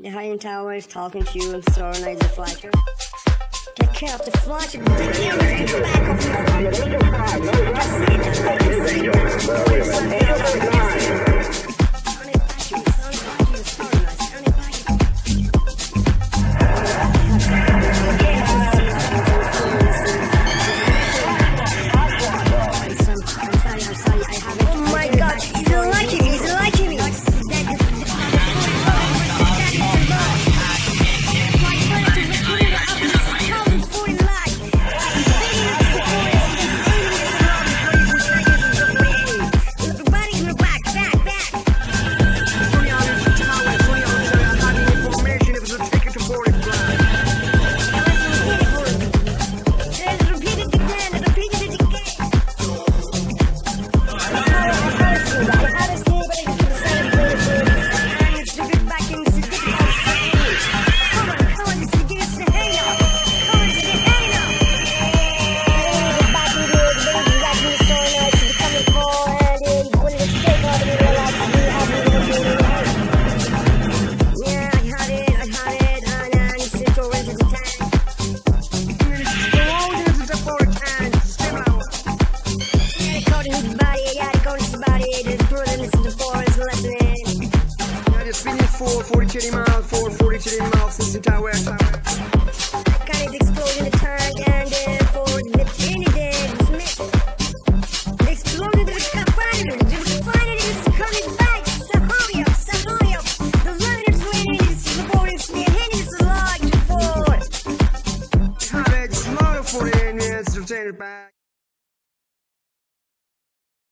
The high tower is talking to you and throwing at the flasher. Take care of the flasher. Take care of the 4, chitty miles, 4, chitty miles, Citizen Tower. Kind of exploding the tank and then for the Trinidad Smith. They the refinery. The refinery is coming back. So hurry up, so hurry up. The load is waiting, the hand is large for. Kind of exploded for the engineers, return it back.